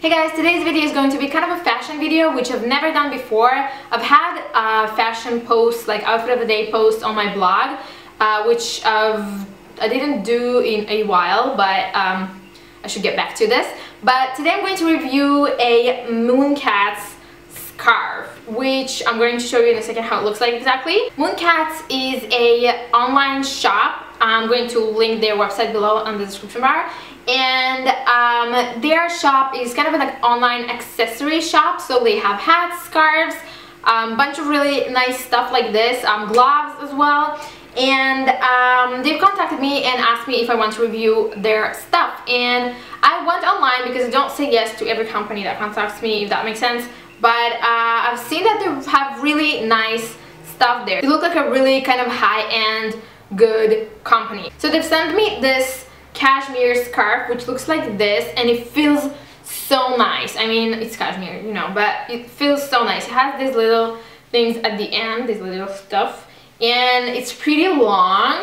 Hey guys, today's video is going to be kind of a fashion video which I've never done before. I've had a fashion post, like outfit of the day post on my blog, uh, which I've, I didn't do in a while, but um, I should get back to this. But today I'm going to review a MoonCats scarf, which I'm going to show you in a second how it looks like exactly. MoonCats is a online shop. I'm going to link their website below in the description bar and um, their shop is kind of an online accessory shop so they have hats, scarves, a um, bunch of really nice stuff like this, um, gloves as well and um, they've contacted me and asked me if I want to review their stuff and I went online because I don't say yes to every company that contacts me if that makes sense but uh, I've seen that they have really nice stuff there. They look like a really kind of high-end good company. So they've sent me this cashmere scarf which looks like this and it feels so nice. I mean it's cashmere you know but it feels so nice. It has these little things at the end these little stuff and it's pretty long.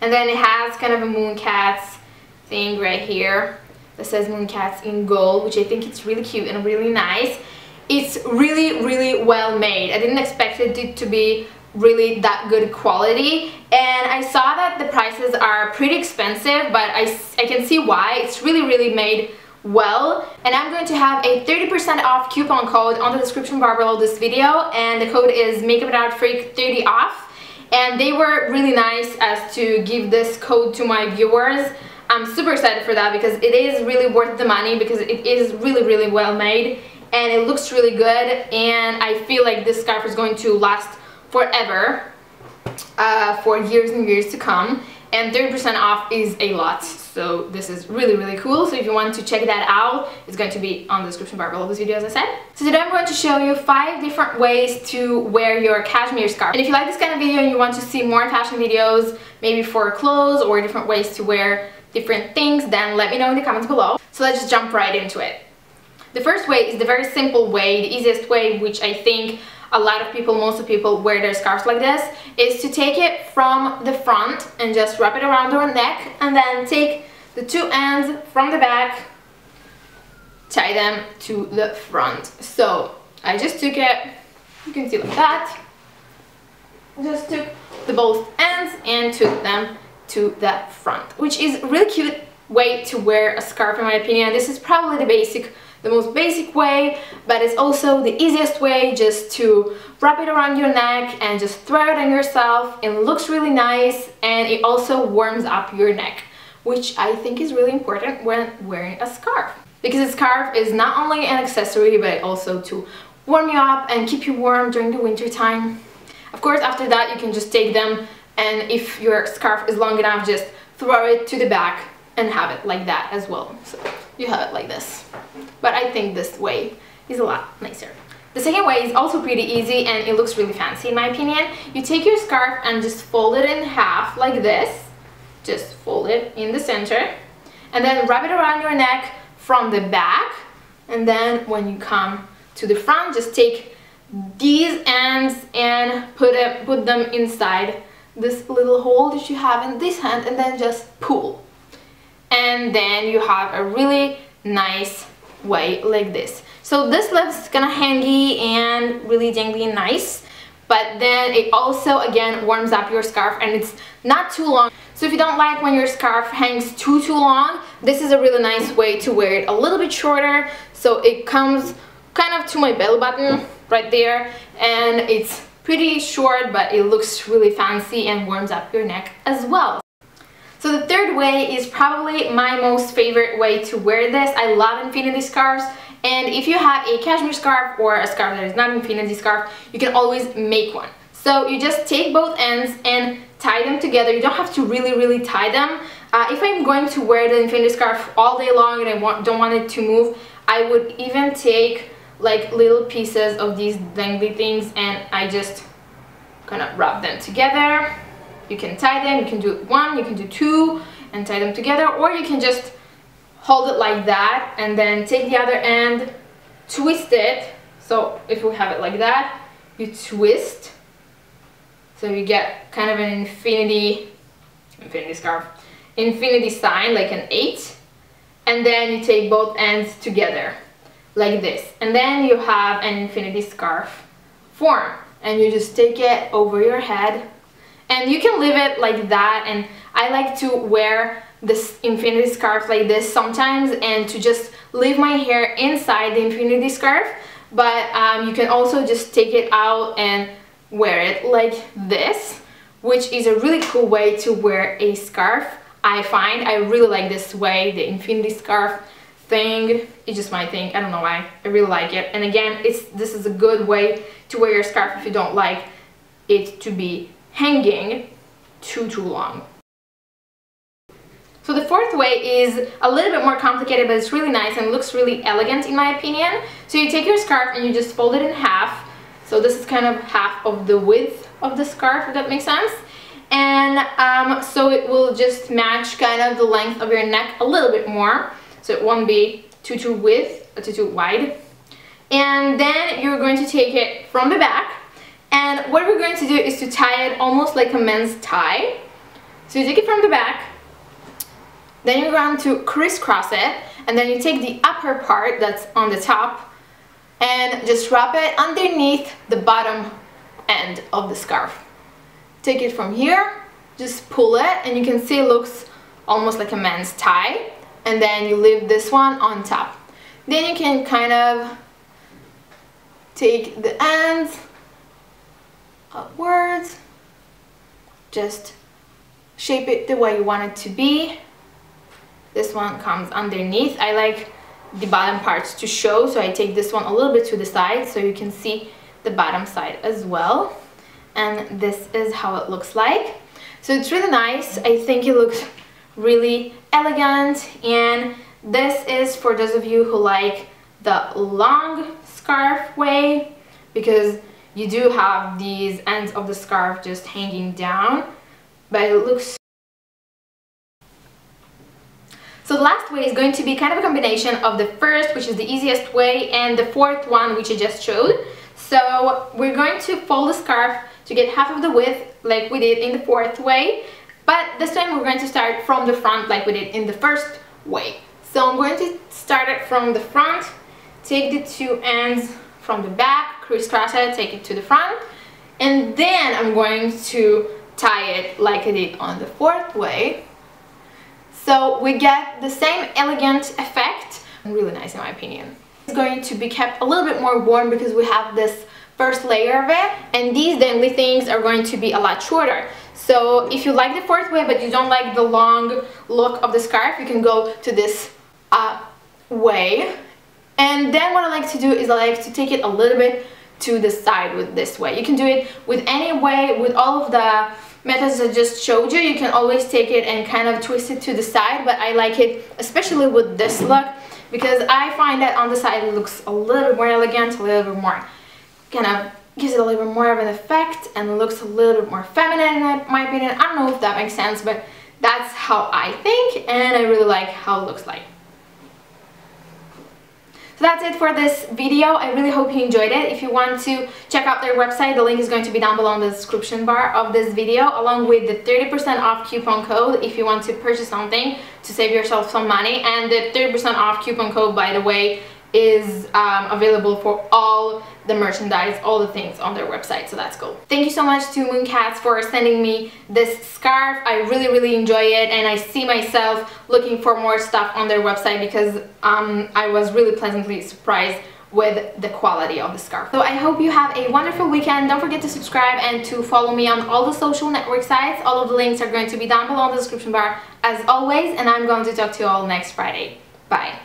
And then it has kind of a MoonCats thing right here that says MoonCats in gold which I think it's really cute and really nice. It's really really well made. I didn't expect it to be really that good quality. And I saw that the prices are pretty expensive but I, I can see why. It's really really made well. And I'm going to have a 30% off coupon code on the description bar below this video. And the code is Makeup And Art Freak 30 off. And they were really nice as to give this code to my viewers. I'm super excited for that because it is really worth the money because it is really really well made. And it looks really good. And I feel like this scarf is going to last forever uh, for years and years to come. And 30% off is a lot. So this is really really cool. So if you want to check that out it's going to be on the description bar below this video as I said. So today I'm going to show you five different ways to wear your cashmere scarf. And if you like this kind of video and you want to see more fashion videos maybe for clothes or different ways to wear different things then let me know in the comments below. So let's just jump right into it. The first way is the very simple way the easiest way which I think a lot of people, most of people wear their scarves like this, is to take it from the front and just wrap it around your neck and then take the two ends from the back, tie them to the front. So I just took it, you can see like that, just took the both ends and took them to the front, which is a really cute way to wear a scarf in my opinion. This is probably the basic the most basic way, but it's also the easiest way just to wrap it around your neck and just throw it on yourself. It looks really nice and it also warms up your neck, which I think is really important when wearing a scarf. Because a scarf is not only an accessory, but also to warm you up and keep you warm during the winter time. Of course, after that, you can just take them and if your scarf is long enough, just throw it to the back and have it like that as well. So you have it like this. But I think this way is a lot nicer. The second way is also pretty easy and it looks really fancy in my opinion. You take your scarf and just fold it in half like this. Just fold it in the center and then wrap it around your neck from the back and then when you come to the front just take these ends and put, it, put them inside this little hole that you have in this hand and then just pull and then you have a really nice way like this. So this looks kind of hangy and really dangly nice but then it also again warms up your scarf and it's not too long. So if you don't like when your scarf hangs too too long this is a really nice way to wear it a little bit shorter. So it comes kind of to my belly button right there and it's pretty short but it looks really fancy and warms up your neck as well so the third way is probably my most favorite way to wear this. I love infinity scarves and if you have a cashmere scarf or a scarf that is not infinity scarf, you can always make one. So you just take both ends and tie them together. You don't have to really, really tie them. Uh, if I'm going to wear the infinity scarf all day long and I want, don't want it to move, I would even take like little pieces of these dangly things and I just kind of rub them together you can tie them, you can do one, you can do two and tie them together or you can just hold it like that and then take the other end, twist it. So if we have it like that, you twist. So you get kind of an infinity, infinity scarf, infinity sign like an eight. and then you take both ends together like this and then you have an infinity scarf form and you just take it over your head and you can leave it like that and I like to wear this infinity scarf like this sometimes and to just leave my hair inside the infinity scarf. But um, you can also just take it out and wear it like this which is a really cool way to wear a scarf I find. I really like this way the infinity scarf thing. It's just my thing. I don't know why. I really like it. And again it's this is a good way to wear your scarf if you don't like it to be hanging too too long so the fourth way is a little bit more complicated but it's really nice and looks really elegant in my opinion. So you take your scarf and you just fold it in half. So this is kind of half of the width of the scarf if that makes sense. And um, so it will just match kind of the length of your neck a little bit more. So it won't be too too width, uh, too too wide. And then you're going to take it from the back and what we're going to do is to tie it almost like a men's tie. So you take it from the back then you're going to crisscross it and then you take the upper part that's on the top and just wrap it underneath the bottom end of the scarf. Take it from here, just pull it and you can see it looks almost like a men's tie and then you leave this one on top. Then you can kind of take the ends upwards, just shape it the way you want it to be this one comes underneath. I like the bottom parts to show, so I take this one a little bit to the side so you can see the bottom side as well. And this is how it looks like. So it's really nice. I think it looks really elegant and this is for those of you who like the long scarf way because you do have these ends of the scarf just hanging down but it looks So the last way is going to be kind of a combination of the first, which is the easiest way, and the fourth one, which I just showed. So we're going to fold the scarf to get half of the width, like we did in the fourth way. But this time we're going to start from the front, like we did in the first way. So I'm going to start it from the front, take the two ends from the back, crisscross it, take it to the front, and then I'm going to tie it like I did on the fourth way. So we get the same elegant effect, really nice in my opinion. It's going to be kept a little bit more warm because we have this first layer of it and these dangly things are going to be a lot shorter. So if you like the fourth way but you don't like the long look of the scarf, you can go to this uh, way. And then what I like to do is I like to take it a little bit to the side with this way. You can do it with any way, with all of the methods I just showed you. You can always take it and kind of twist it to the side, but I like it especially with this look because I find that on the side it looks a little bit more elegant, a little bit more kind of gives it a little bit more of an effect and looks a little bit more feminine in my opinion. I don't know if that makes sense, but that's how I think and I really like how it looks like. So that's it for this video. I really hope you enjoyed it. If you want to check out their website, the link is going to be down below in the description bar of this video, along with the 30% off coupon code if you want to purchase something to save yourself some money. And the 30% off coupon code, by the way, is um, available for all the merchandise, all the things on their website, so that's cool. Thank you so much to MoonCats for sending me this scarf. I really, really enjoy it and I see myself looking for more stuff on their website because um, I was really pleasantly surprised with the quality of the scarf. So I hope you have a wonderful weekend. Don't forget to subscribe and to follow me on all the social network sites. All of the links are going to be down below in the description bar as always and I'm going to talk to you all next Friday. Bye.